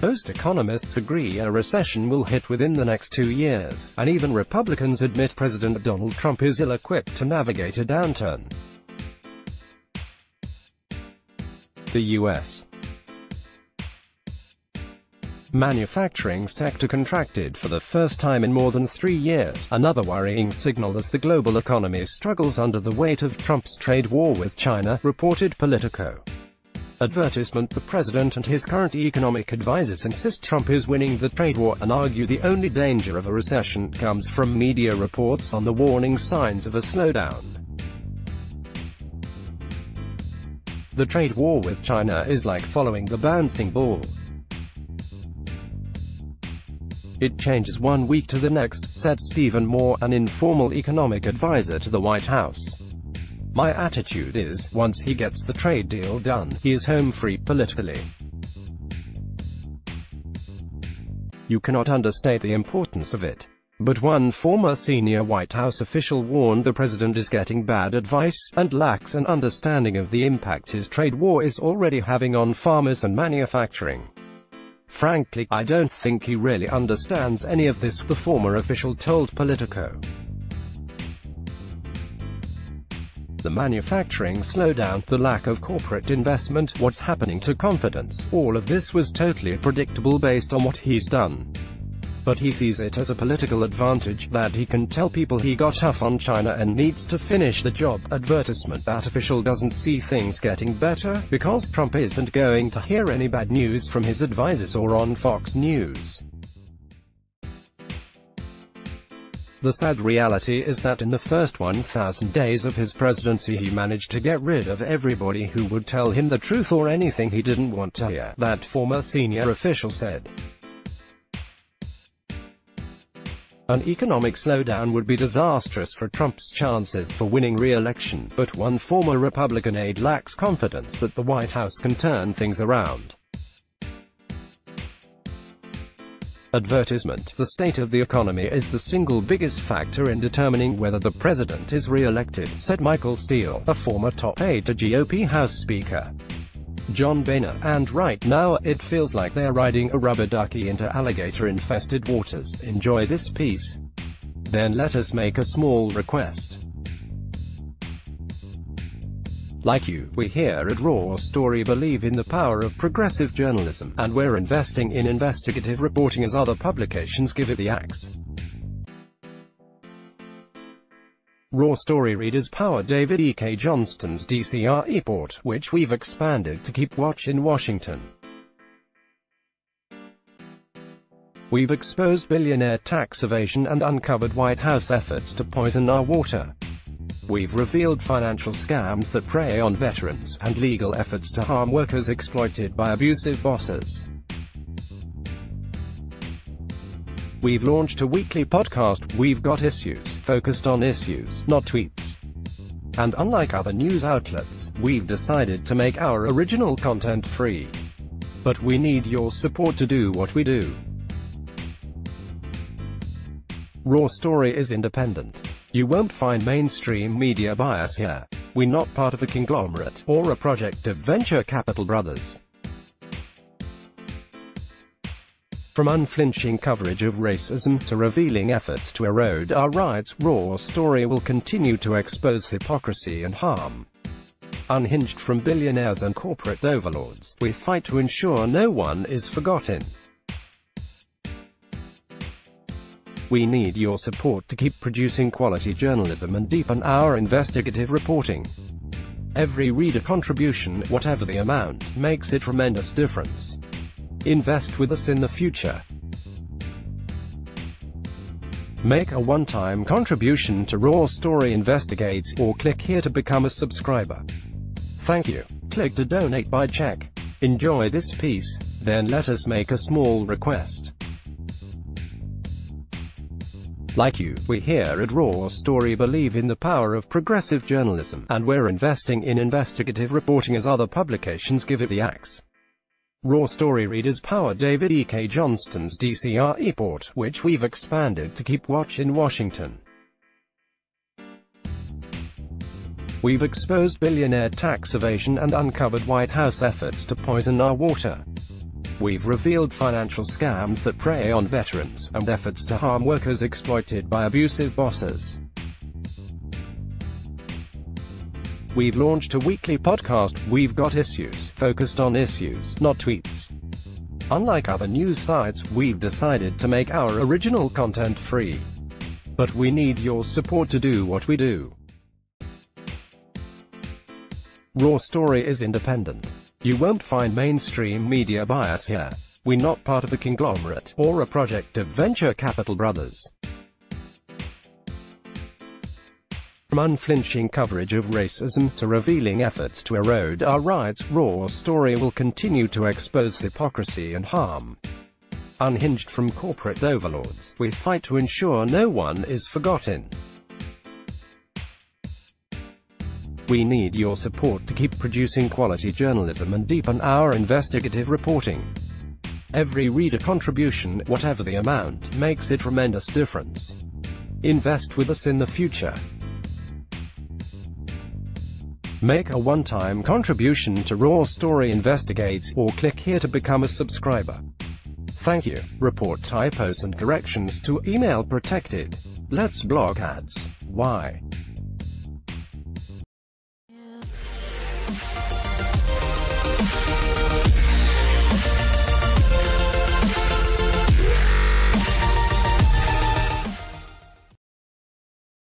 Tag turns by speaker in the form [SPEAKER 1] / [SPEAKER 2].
[SPEAKER 1] Most economists agree a recession will hit within the next two years, and even Republicans admit President Donald Trump is ill-equipped to navigate a downturn. The U.S. Manufacturing sector contracted for the first time in more than three years, another worrying signal as the global economy struggles under the weight of Trump's trade war with China, reported Politico. Advertisement The president and his current economic advisers insist Trump is winning the trade war and argue the only danger of a recession comes from media reports on the warning signs of a slowdown. The trade war with China is like following the bouncing ball. It changes one week to the next, said Stephen Moore, an informal economic advisor to the White House. My attitude is, once he gets the trade deal done, he is home free politically. You cannot understate the importance of it. But one former senior White House official warned the president is getting bad advice, and lacks an understanding of the impact his trade war is already having on farmers and manufacturing. Frankly, I don't think he really understands any of this, the former official told Politico. the manufacturing slowdown, the lack of corporate investment, what's happening to confidence, all of this was totally predictable based on what he's done. But he sees it as a political advantage, that he can tell people he got tough on China and needs to finish the job. Advertisement That official doesn't see things getting better, because Trump isn't going to hear any bad news from his advisors or on Fox News. The sad reality is that in the first 1,000 days of his presidency he managed to get rid of everybody who would tell him the truth or anything he didn't want to hear, that former senior official said. An economic slowdown would be disastrous for Trump's chances for winning re-election, but one former Republican aide lacks confidence that the White House can turn things around. Advertisement The state of the economy is the single biggest factor in determining whether the president is re-elected, said Michael Steel, a former top aide to GOP House Speaker John Boehner, and right now, it feels like they're riding a rubber ducky into alligator-infested waters. Enjoy this piece. Then let us make a small request. Like you, we here at Raw Story believe in the power of progressive journalism, and we're investing in investigative reporting as other publications give it the axe. Raw Story readers power David E. K. Johnston's DCReport, which we've expanded to keep watch in Washington. We've exposed billionaire tax evasion and uncovered White House efforts to poison our water. We've revealed financial scams that prey on veterans, and legal efforts to harm workers exploited by abusive bosses. We've launched a weekly podcast, We've Got Issues, focused on issues, not tweets. And unlike other news outlets, we've decided to make our original content free. But we need your support to do what we do. Raw Story is independent. You won't find mainstream media bias here. We're not part of a conglomerate, or a project of venture capital brothers. From unflinching coverage of racism, to revealing efforts to erode our rights, Raw Story will continue to expose hypocrisy and harm. Unhinged from billionaires and corporate overlords, we fight to ensure no one is forgotten. We need your support to keep producing quality journalism and deepen our investigative reporting. Every reader contribution, whatever the amount, makes a tremendous difference. Invest with us in the future. Make a one-time contribution to Raw Story Investigates, or click here to become a subscriber. Thank you. Click to donate by check. Enjoy this piece, then let us make a small request. Like you, we here at Raw Story believe in the power of progressive journalism, and we're investing in investigative reporting as other publications give it the axe. Raw Story readers power David E. K. Johnston's DCReport, which we've expanded to keep watch in Washington. We've exposed billionaire tax evasion and uncovered White House efforts to poison our water. We've revealed financial scams that prey on veterans, and efforts to harm workers exploited by abusive bosses. We've launched a weekly podcast, We've Got Issues, focused on issues, not tweets. Unlike other news sites, we've decided to make our original content free. But we need your support to do what we do. Raw Story is independent. You won't find mainstream media bias here. We're not part of a conglomerate, or a project of venture capital brothers. From unflinching coverage of racism, to revealing efforts to erode our rights, Raw Story will continue to expose hypocrisy and harm. Unhinged from corporate overlords, we fight to ensure no one is forgotten. We need your support to keep producing quality journalism and deepen our investigative reporting. Every reader contribution, whatever the amount, makes a tremendous difference. Invest with us in the future. Make a one-time contribution to Raw Story Investigates, or click here to become a subscriber. Thank you. Report typos and corrections to email protected. Let's block ads. Why?